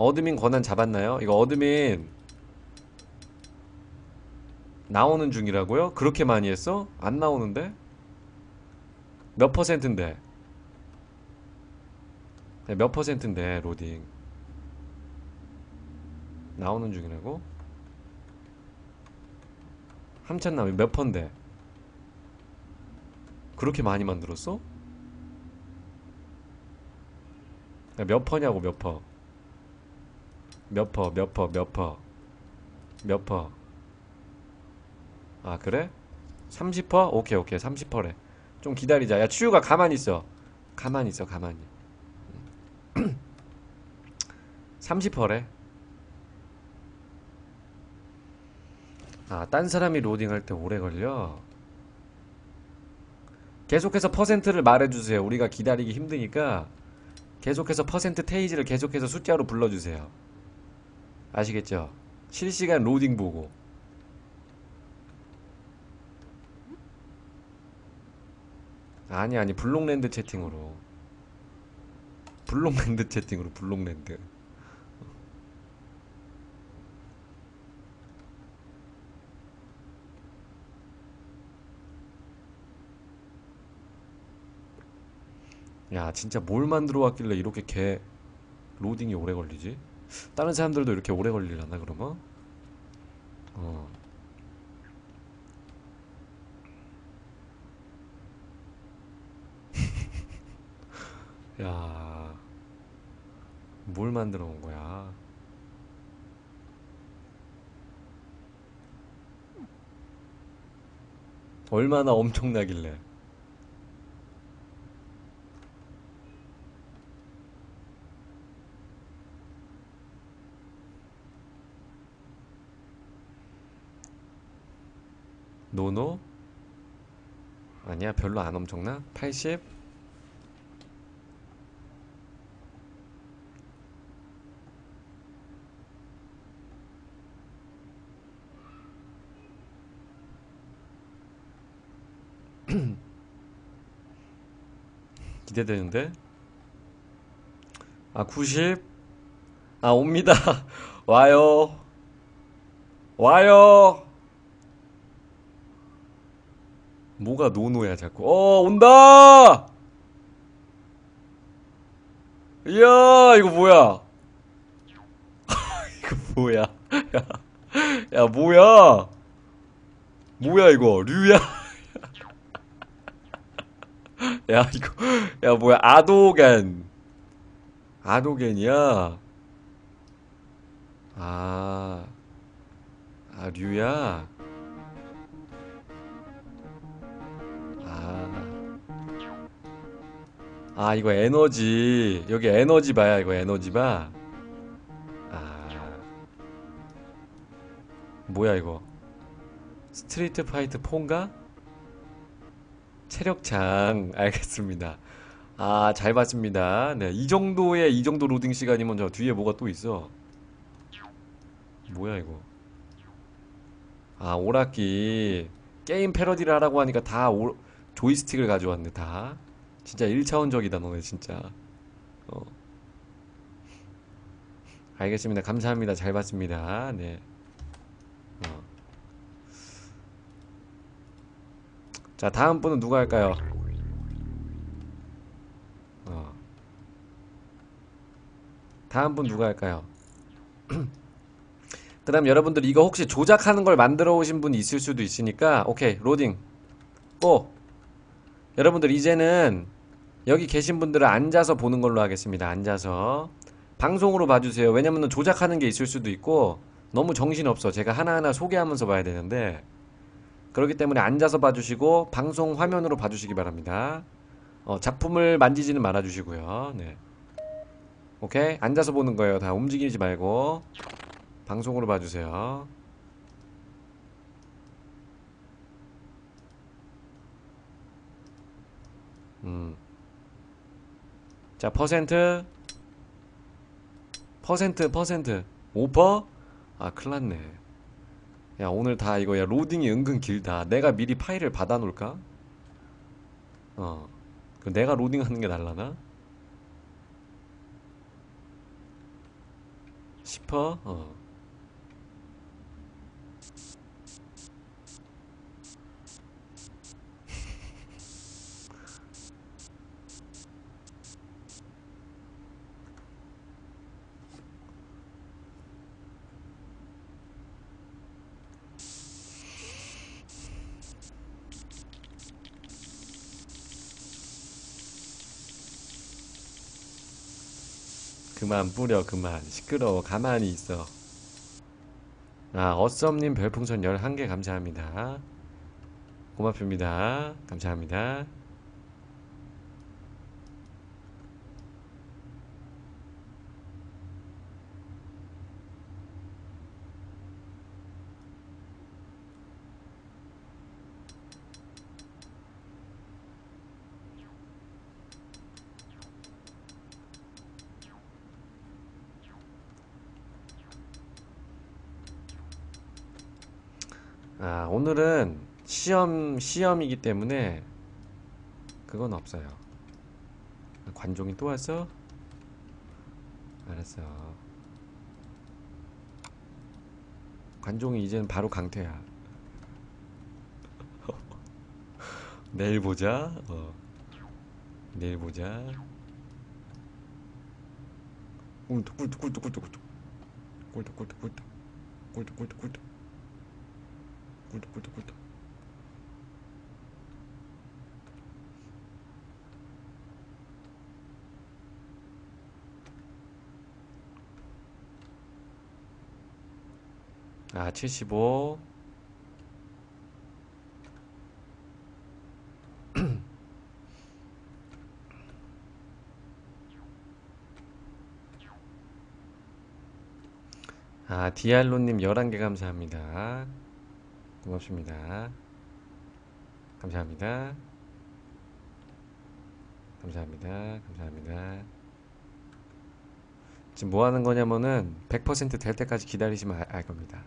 admin 권한 잡았나요? 이거 admin 나오는 중이라고요? 그렇게 많이 했어? 안 나오는데? 몇 퍼센트인데? 네, 몇 퍼센트인데 로딩 나오는 중이라고? 한참 남은 게 몇 퍼인데? 그렇게 많이 만들었어? 야, 몇 퍼냐고 몇 퍼? 몇 퍼, 몇 퍼, 몇 퍼? 몇 퍼? 아 그래? 30퍼? 오케이 오케이. 30퍼래. 좀 기다리자. 야 추유가 가만히 있어. 가만히 있어 가만히. 30퍼래. 아 딴 사람이 로딩할 때 오래 걸려? 계속해서 퍼센트를 말해주세요. 우리가 기다리기 힘드니까 계속해서 퍼센티지를 계속해서 숫자로 불러주세요 아시겠죠? 실시간 로딩 보고 아니 아니 블록랜드 채팅으로 블록랜드 채팅으로 블록랜드 야 진짜 뭘 만들어 왔길래 이렇게 개 로딩이 오래 걸리지? 다른 사람들도 이렇게 오래 걸리려나 그러면? 어 야, 뭘 만들어 온 거야? 얼마나 엄청나길래? 노노? 아니야, 별로 안 엄청나? 80? 기대되는데? 아, 90? 아, 옵니다. 와요. 와요. 뭐가 노노야, 자꾸. 어, 온다! 이야, 이거 뭐야? 이거 뭐야? 야, 야, 뭐야? 뭐야, 이거? 류야? 야, 이거, 야, 뭐야, 아도겐. 아도겐이야? 아, 아, 류야? 아, 이거 에너지. 여기 에너지 바야, 이거 에너지 바. 아, 뭐야, 이거. Street Fighter 4인가? 체력장 알겠습니다. 아, 잘 봤습니다. 네, 이 정도의 이 정도 로딩 시간이면 저 뒤에 뭐가 또 있어. 뭐야 이거? 아, 오락기 게임 패러디를 하라고 하니까 다 오, 조이스틱을 가져왔네, 다. 진짜 1차원적이다, 너네 진짜. 어. 알겠습니다. 감사합니다. 잘 봤습니다. 네. 어. 자, 다음 분은 누가 할까요? 어. 다음 분 누가 할까요? 그 다음 여러분들 이거 혹시 조작하는 걸 만들어 오신 분이 있을 수도 있으니까 오케이 로딩 고 여러분들 이제는 여기 계신 분들은 앉아서 보는 걸로 하겠습니다. 앉아서 방송으로 봐주세요. 왜냐면 조작하는 게 있을 수도 있고 너무 정신없어. 제가 하나하나 소개하면서 봐야 되는데 그렇기 때문에 앉아서 봐주시고 방송 화면으로 봐주시기 바랍니다. 어, 작품을 만지지는 말아주시고요. 네. 오케이? 앉아서 보는 거예요. 다 움직이지 말고 방송으로 봐주세요. 음. 자, 퍼센트. 퍼센트, 퍼센트. 5%? 아, 큰일 났네. 야, 오늘 다 이거, 야, 로딩이 은근 길다. 내가 미리 파일을 받아 놓을까? 어. 그 내가 로딩하는 게 날라나? 싶어? 어. 그만 뿌려 그만. 시끄러워. 가만히 있어. 아 어썸님 별풍선 11개 감사합니다. 고맙습니다. 감사합니다 아 오늘은 시험 시험이기 때문에 그건 없어요. 관종이 또 왔어? 알았어. 관종이 이제는 바로 강퇴야. 내일 보자. 어. 내일 보자. 꿀떡 꿀떡 꿀떡 꿀떡 꿀떡 꿀떡 꿀떡 꿀떡 꿀떡 꿀떡 꿀떡 꿀떡 꿀떡 꿀떡 아, 75. 아, 디알로님 11개 감사합니다. 고맙습니다. 감사합니다. 감사합니다. 감사합니다. 지금 뭐 하는 거냐면은 100%될 때까지 기다리시면 알, 알 겁니다.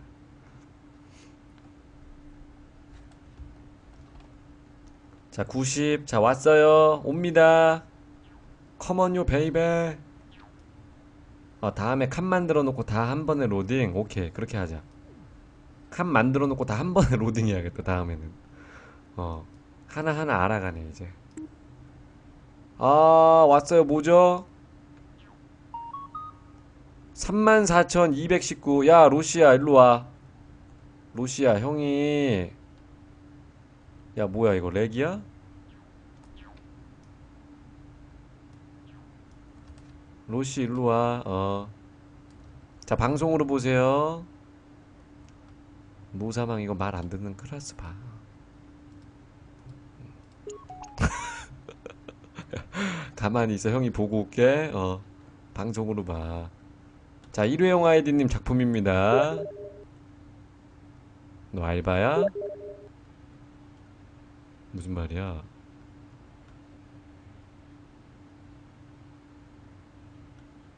자, 90. 자, 왔어요. 옵니다. come on요, baby. 어, 다음에 칸 만들어 놓고 다 한 번에 로딩. 오케이. 그렇게 하자. 칸 만들어 놓고 다 한 번에 로딩 해야겠다, 다음에는. 어. 하나하나 알아가네, 이제. 아, 왔어요. 뭐죠? 34,219. 야, 로시야, 일로 와. 로시야, 형이. 야, 뭐야, 이거 렉이야? 로시, 일로 와. 어. 자, 방송으로 보세요. 노사망 이거 말 안 듣는 클라스 봐. 가만히 있어. 형이 보고 올게. 어. 방송으로 봐. 자, 일회용 아이디님 작품입니다. 너 알바야? 무슨 말이야?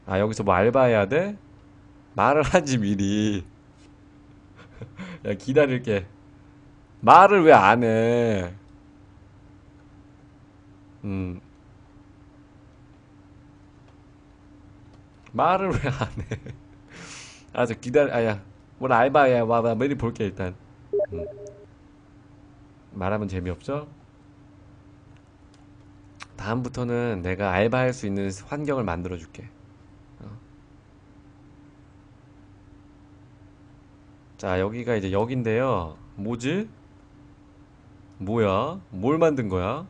아, 여기서 뭐 알바해야 돼? 말을 하지 미리. 야, 기다릴게. 말을 왜 안 해? 음. 말을 왜 안 해? 알았어, 기다려. 아, 야. 뭘 알바야. 와봐. 미리 볼게, 일단. 음. 말하면 재미없죠? 다음부터는 내가 알바할 수 있는 환경을 만들어 줄게. 자, 여기가 이제 여긴데요. 뭐지? 뭐야? 뭘 만든 거야?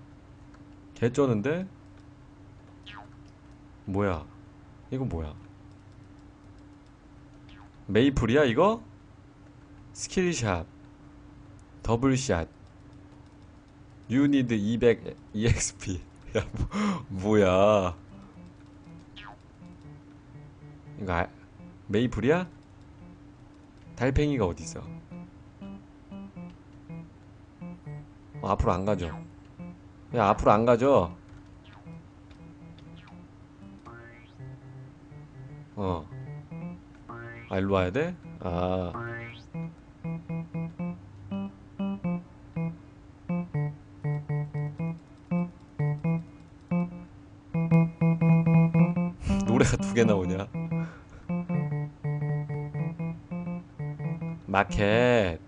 개쩌는데? 뭐야? 이거 뭐야? 메이플이야, 이거? skill shot, double shot, you need 200 EXP. 야, 뭐, 야 이거 아, 메이플이야? 달팽이가 어디 있어? 어, 앞으로 안 가죠. 야, 앞으로 안 가죠. 어. 아, 일로 와야 돼? 아. 노래가 두 개 나오냐? 마켓.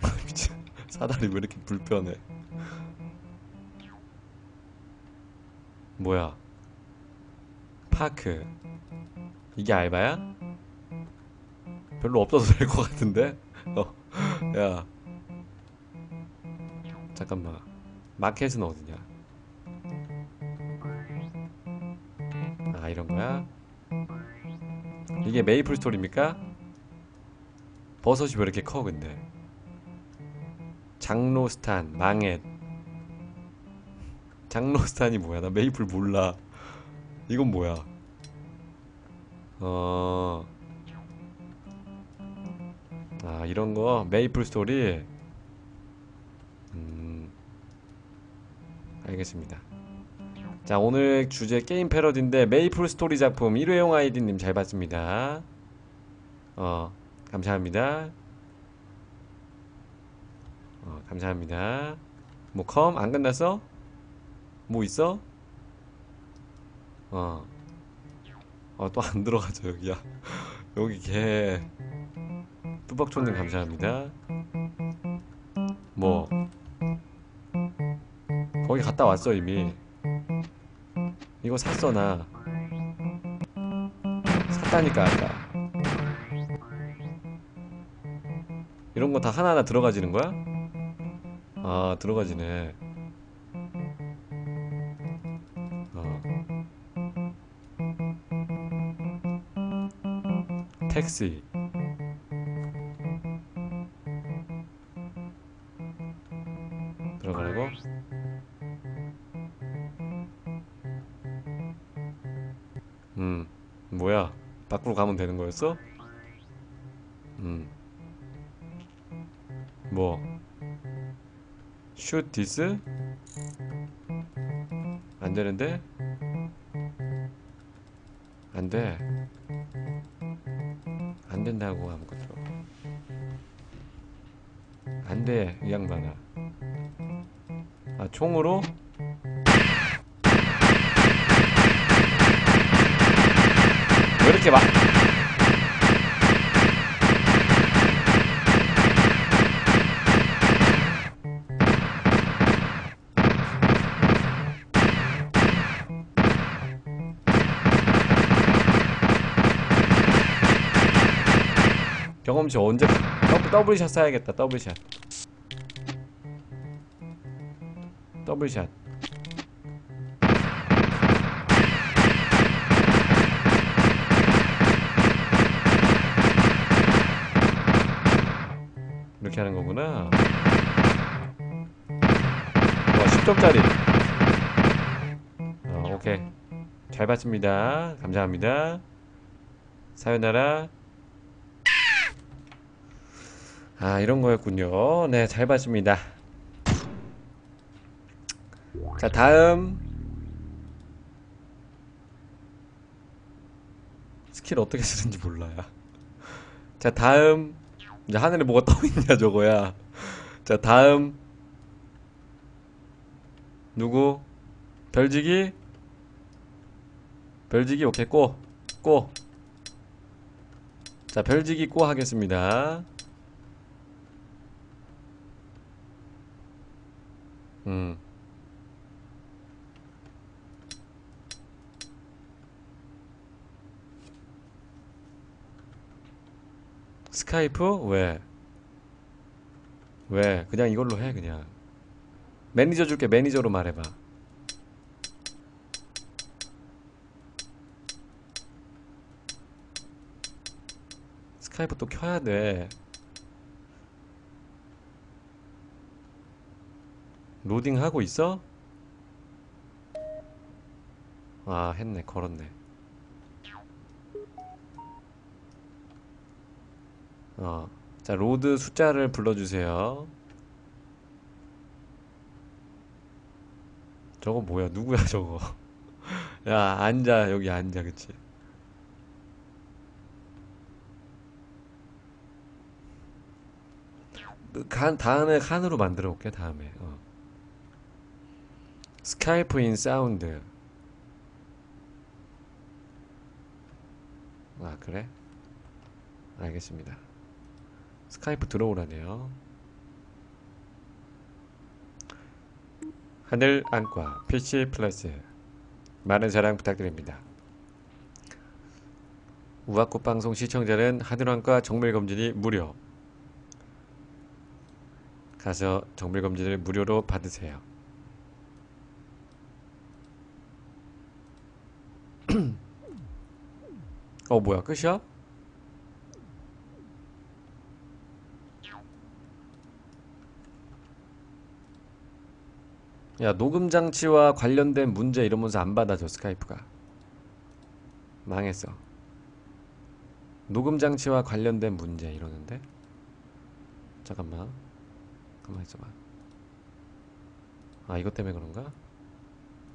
사다리 왜 이렇게 불편해? 뭐야? 파크. 이게 알바야? 별로 없어도 될 것 같은데? 어, 야. 잠깐만. 마켓은 어디냐? 아, 이런 거야? 이게 메이플 스토리입니까? 버섯이 왜 이렇게 커, 근데? 장로스탄, 망엣. 장로스탄이 뭐야? 나 메이플 몰라. 이건 뭐야? 어. 아, 이런 거 메이플 스토리. 음. 알겠습니다. 자, 오늘 주제 게임 패러디인데 메이플 스토리 작품 일회용 아이디님 잘 봤습니다. 어, 감사합니다. 어, 감사합니다. 뭐 컴 안 끝났어? 뭐 있어? 어. 어, 또 안 들어가죠, 여기야. 여기 개. 뚜벅촌님 감사합니다. 뭐. 거기 갔다 왔어, 이미. 이거 샀어, 나. 샀다니까, 아까. 이런 거 다 하나하나 들어가지는 거야? 아, 들어가지네. 어. 택시. 가면 되는 거였어? 음. 뭐? 슛 디스? 안 되는데? 안 돼. 안 된다고 아무것도. 안 돼, 이 양반아. 아, 총으로? 왜 이렇게 막. 경험치 언제 더블, 더블샷 써야겠다 더블샷. 더블샷. 이렇게 하는 거구나. 와 10점짜리. 어, 오케이. 잘 봤습니다. 감사합니다. 사요나라 아, 이런 거였군요. 네, 잘 봤습니다. 자, 다음. 스킬 어떻게 쓰는지 몰라요. 자, 다음. 이제 하늘에 뭐가 떠 있냐, 저거야. 자, 다음. 누구? 별지기? 별지기, 오케이, 꼬. 꼬. 자, 별지기 꼬 하겠습니다. 음. 스카이프? 왜? 왜? 그냥 이걸로 해, 그냥. 매니저 줄게, 매니저로 말해봐. 스카이프 또 켜야 돼. 로딩 하고 있어? 아, 했네. 걸었네. 어. 자, 로드 숫자를 불러주세요. 저거 뭐야? 누구야, 저거? 야, 앉아. 여기 앉아. 그치? 간, 다음에 칸으로 만들어 볼게, 다음에. 어. 스카이프 in sound. 그래? 알겠습니다. 스카이프 들어오라네요. 하늘 안과 PC 플러스 많은 사랑 부탁드립니다. 우악꽃 방송 시청자는 하늘 안과 정밀검진이 무료. 가서 정밀검진을 무료로 받으세요. 어 뭐야 끝이야? 야 녹음 장치와 관련된 문제 이러면서 안 받아줘 스카이프가. 망했어. 녹음 장치와 관련된 문제 이러는데? 잠깐만. 가만 있어봐. 아 이것 때문에 그런가?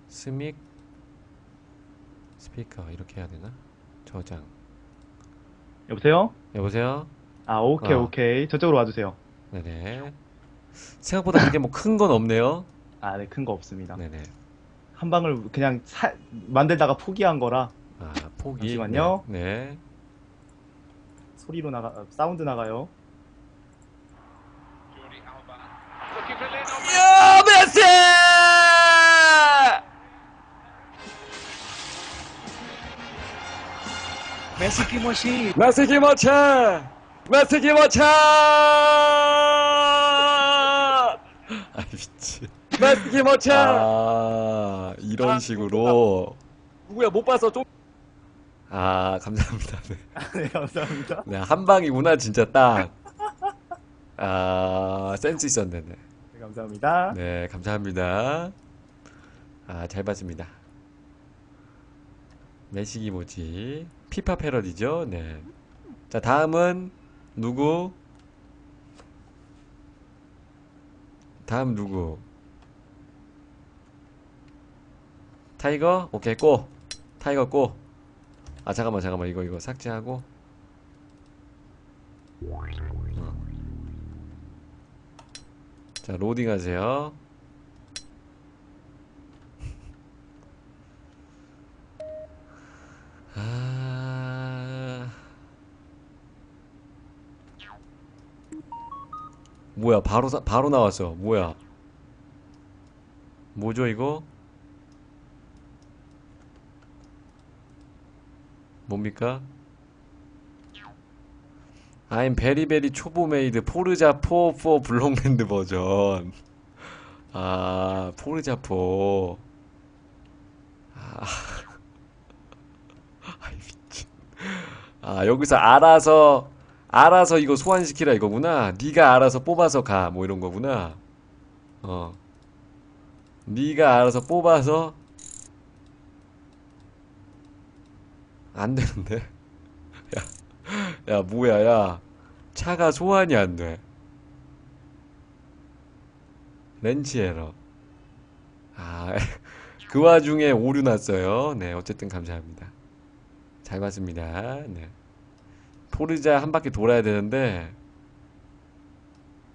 스믹 스피커 이렇게 해야 되나? 저장 여보세요? 여보세요? 아, 오케이, 어. 오케이. 저쪽으로 와주세요. 네네 생각보다 그게 뭐 큰 건 없네요 아, 네, 큰 거 없습니다. 네네 한 방을 그냥 사, 만들다가 포기한 거라 아 포기 잠시만요. 네, 네. 소리로 나가, 아, 사운드 나가요. 야 메시! 메시 키모시 메시 기모차! 메시 기모차! 아 미치. 메시 기모차! 아 이런 아, 식으로 누구야 못 봤어 좀 아 감사합니다. 네. 네, 감사합니다. 네, 한 방이구나 진짜 딱. 아 센스 있었네. 네. 네, 감사합니다. 네, 감사합니다. 아, 잘 봤습니다. 메시 뭐지? 피파 패러디죠? 네. 자, 다음은 누구? 다음 누구? 타이거? 오케이, go! 타이거 go! 아, 잠깐만, 잠깐만. 이거, 이거 삭제하고. 어. 자, 로딩 하세요. 아. 뭐야, 바로, 사- 바로 나왔어. 뭐야. 뭐죠, 이거? 뭡니까? Very very 초보 메이드 포르자 4 4 블록랜드 버전 아 포르자 4 아, 아이 미친 아 여기서 알아서 알아서 이거 소환시키라 이거구나 네가 알아서 뽑아서 가 뭐 이런 거구나 어 네가 알아서 뽑아서 안 되는데 야, 야, 뭐야, 야. 차가 소환이 안 돼. 렌치 에러. 아, 그 와중에 오류 났어요. 네, 어쨌든 감사합니다. 잘 봤습니다. 네. 포르자 한 바퀴 돌아야 되는데,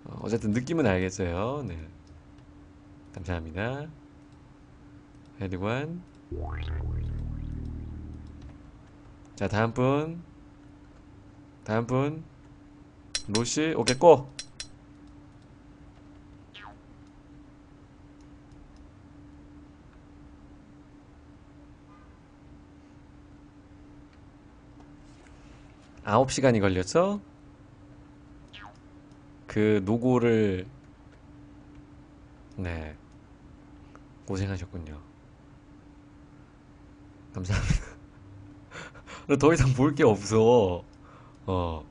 어, 어쨌든 느낌은 알겠어요. 네. 감사합니다. 헤드관. 자, 다음 분. 다음 분 로시 오케이 고 아홉 시간이 걸렸어? 그 노고를 네 고생하셨군요 감사합니다 더 이상 볼 게 없어 어.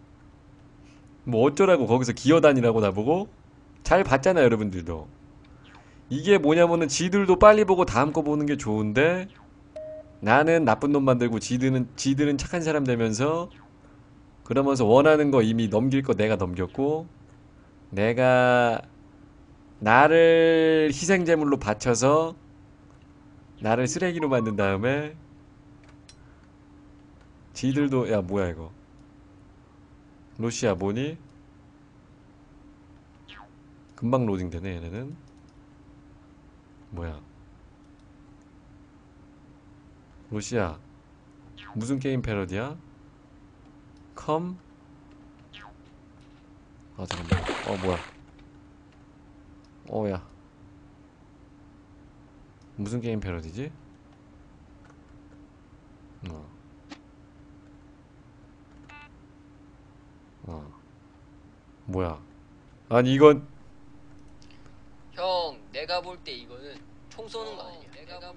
뭐 어쩌라고 거기서 기어다니라고 나보고? 잘 봤잖아 여러분들도. 이게 뭐냐면은 지들도 빨리 보고 다음 거 보는 게 좋은데 나는 나쁜 놈 만들고 지들은 지들은 착한 사람 되면서 그러면서 원하는 거 이미 넘길 거 내가 넘겼고 내가 나를 희생제물로 바쳐서 나를 쓰레기로 만든 다음에 지들도 야 뭐야 이거 로시아 뭐니? 금방 로딩되네 얘네는 뭐야 로시아 무슨 게임 패러디야? 컴. 아 잠깐만. 어 뭐야? 어야. 무슨 게임 패러디지? 어. 어. 뭐야? 아니 이건 형, 내가 볼 때 이거는 총 쏘는 거 아니야.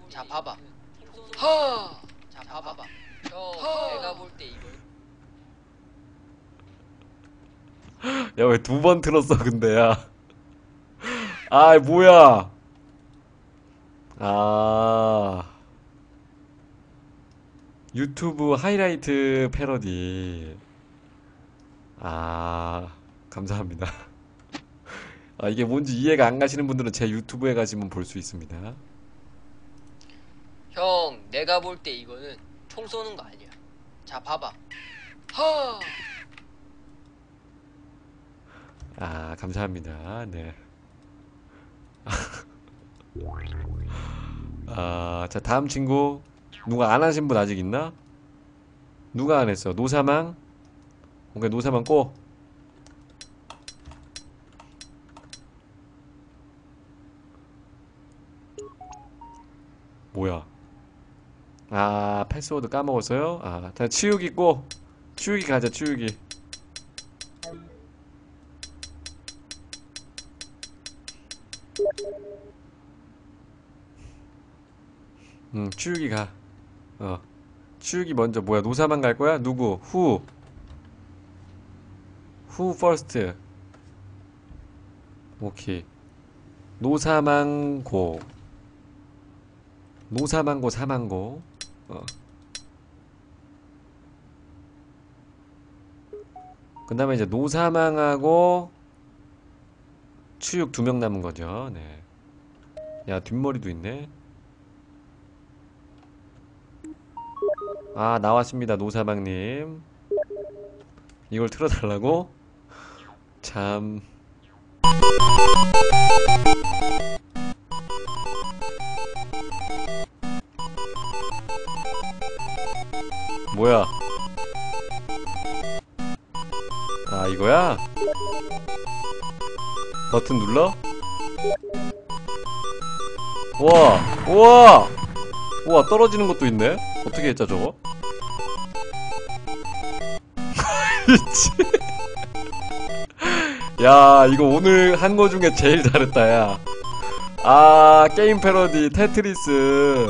자, 봐봐. 하! 자, 봐봐. 형, 내가 볼 때 이거는 야 왜 두 번 틀었어 근데 야. 아 뭐야? 아 유튜브 하이라이트 패러디. 아 감사합니다. 아 이게 뭔지 이해가 안 가시는 분들은 제 유튜브에 가시면 볼 수 있습니다. 형, 내가 볼 때 이거는 총 쏘는 거 아니야. 자, 봐봐. 하! 아 감사합니다. 네. 아, 자 다음 친구 누가 안 하신 분 아직 있나? 누가 안 했어? 노사망? 오케이 노사망 꼬. 뭐야? 아 패스워드 까먹었어요? 아, 자 치우기 꼬. 치우기 가자 치우기. 응, 치우기 가. 어. 치우기 먼저 뭐야? 노사만 갈 거야? 누구? 후. 후 퍼스트. 오케이. 노사망고. 노사망고 사망고. 어. 그 다음에 이제 노사망하고 추육 두 명 남은 거죠. 네. 야, 뒷머리도 있네. 아 나왔습니다 노사방님 이걸 틀어달라고? 참 뭐야 아 이거야? 버튼 눌러? 우와 우와 우와 떨어지는 것도 있네 어떻게 했자 저거? 야, 이거 오늘 한 거 중에 제일 잘했다, 야. 아, 게임 패러디, 테트리스.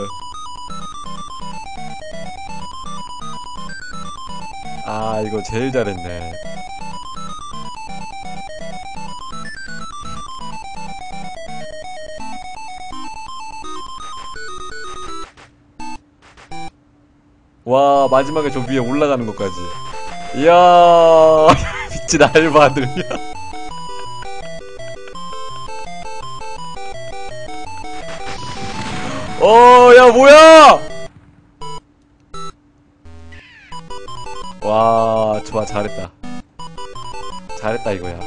아, 이거 제일 잘했네. 와, 마지막에 저 위에 올라가는 것까지. 이야, 미친 알바들이야. 어, 야, 뭐야! 와, 좋아, 잘했다. 잘했다, 이거야.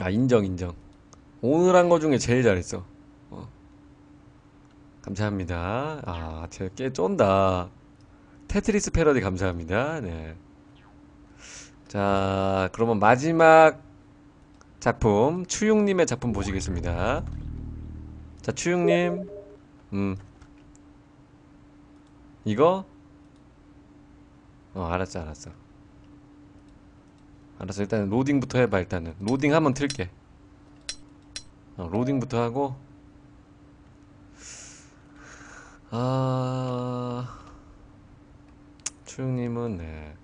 아, 인정, 인정. 오늘 한 거 중에 제일 잘했어. 어. 감사합니다. 아, 제가 꽤 쫀다. 테트리스 패러디 감사합니다. 네. 자, 그러면 마지막 작품, 추육님의 작품 보시겠습니다. 자, 추육님. 음. 이거? 어, 알았어, 알았어. 알았어, 일단 로딩부터 해봐, 일단은. 로딩 한번 틀게. 어, 로딩부터 하고. 아, 추육님은 네.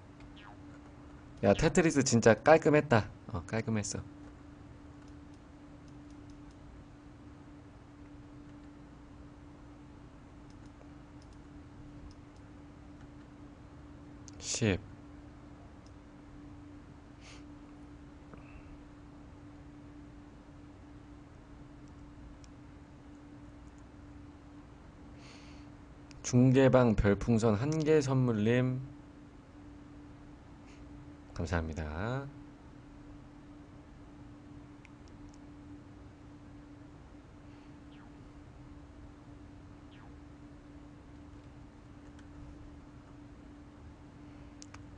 야 테트리스 진짜 깔끔했다. 어 깔끔했어. 십. 중계방 별풍선 한 개 선물님 감사합니다.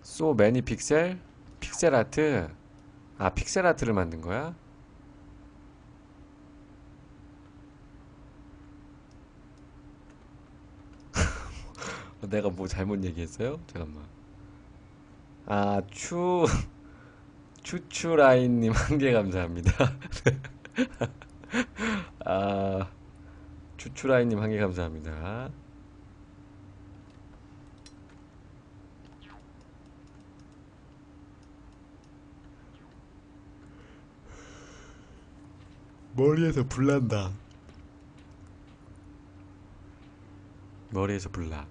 소 매니 픽셀? 픽셀 아트? 아 픽셀 아트를 만든 거야? 내가 뭐 잘못 얘기했어요? 잠깐만. 아, 추, 추추라인님 한 개 감사합니다. 아, 추추라인님 한 개 감사합니다. 머리에서 불난다. 머리에서 불나.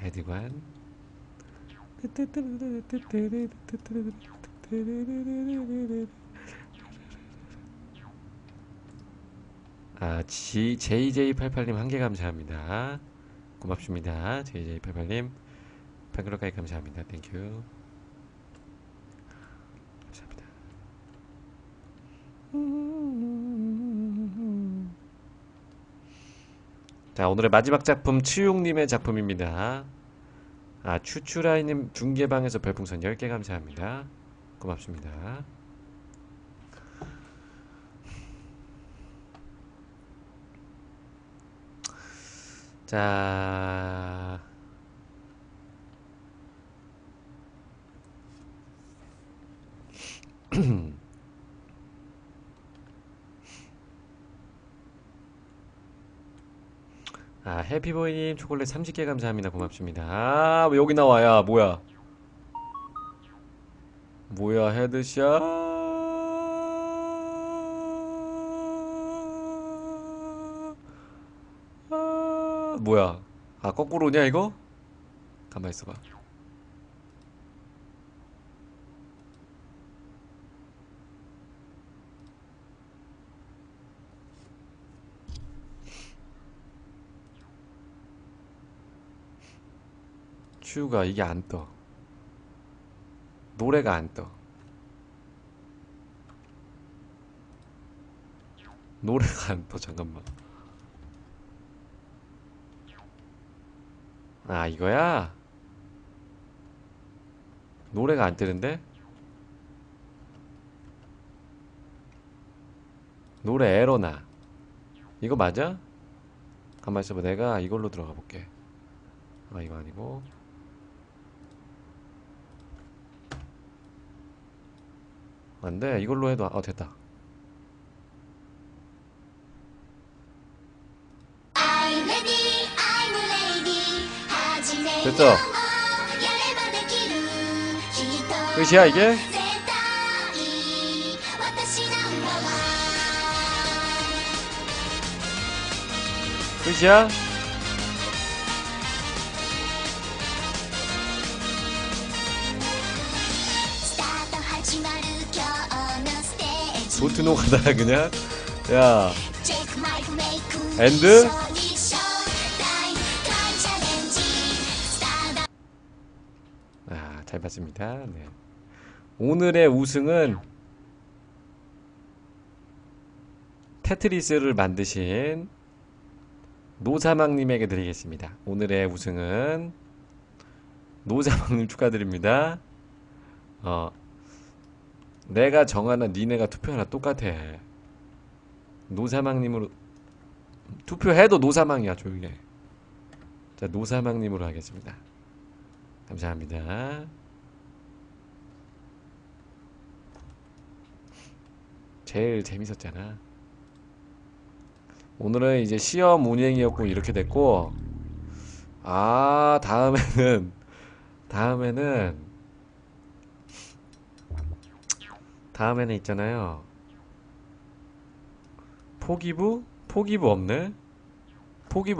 헤드관 아, G, JJ88님 한 개 감사합니다. 고맙습니다. JJ88님. 팬클럽까지 감사합니다. 땡큐. 감사합니다. 자, 오늘의 마지막 작품, 치용님의 작품입니다. 아, 추추라이님 중계방에서 별풍선 10개 감사합니다. 고맙습니다. 자, 아, 해피보이님 초콜릿 30개 감사합니다. 고맙습니다. 아, 왜 여기 나와? 야, 뭐야? 뭐야, 헤드샷? 아, 뭐야? 아, 거꾸로 오냐, 이거? 가만 있어봐. 큐가 이게 안 떠. 노래가 안 떠. 노래가 안 떠. 잠깐만. 아, 이거야? 노래가 안 뜨는데? 노래 에러나. 이거 맞아? 가만 있어봐. 내가 이걸로 들어가 볼게. 아, 이거 아니고. 안돼 이걸로 해도 아 됐다 됐죠? 끝이야 이게? 끝이야? 소트노 가다가 그냥 야 엔드 아, 잘 봤습니다. 네. 오늘의 우승은 테트리스를 만드신 노사망님에게 드리겠습니다. 오늘의 우승은 노사망님 축하드립니다. 어, 내가 정하는 니네가 투표하나 똑같아. 노사망님으로 투표해도 노사망이야 조용히 해. 자 노사망님으로 하겠습니다. 감사합니다. 제일 재밌었잖아. 오늘은 이제 시험 운행이었고 이렇게 됐고, 아, 다음에는, 다음에는, 다음에는 있잖아요. 포기부? 포기부 없네? 포기부